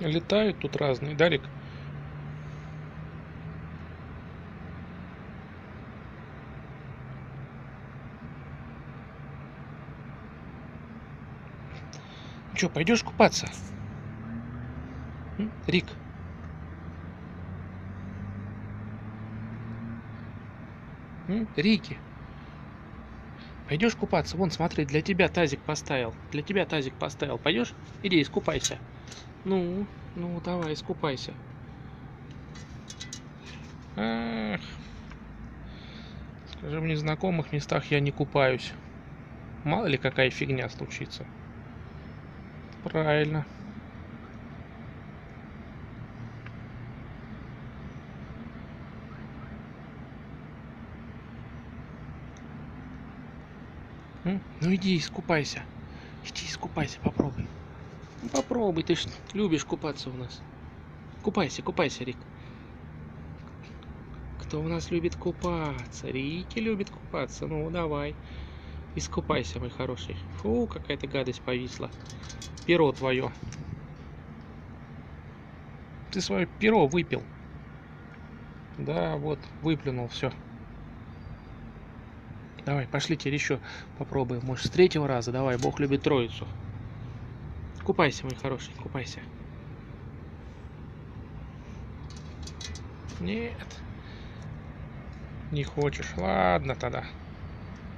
Летают тут разные, Дарик. Че, пойдешь купаться? Рик. Рики. Пойдешь купаться? Вон, смотри, для тебя тазик поставил. Для тебя тазик поставил. Пойдешь? Иди, искупайся. Ну, ну, давай, искупайся. Ах. Скажи, в незнакомых местах я не купаюсь. Мало ли какая фигня случится. Правильно. Ну иди искупайся. Иди искупайся, попробуй. Ну попробуй, ты ж любишь купаться у нас. Купайся, купайся, Рик. Кто у нас любит купаться? Рики любит купаться. Ну, давай. Искупайся, мой хороший. Фу, какая-то гадость повисла. Перо твое. Ты свое перо выпил. Да, вот, выплюнул все. Давай, пошли теперь еще попробуем. Может, с третьего раза? Давай, Бог любит троицу. Купайся, мой хороший, купайся. Нет. Не хочешь. Ладно тогда.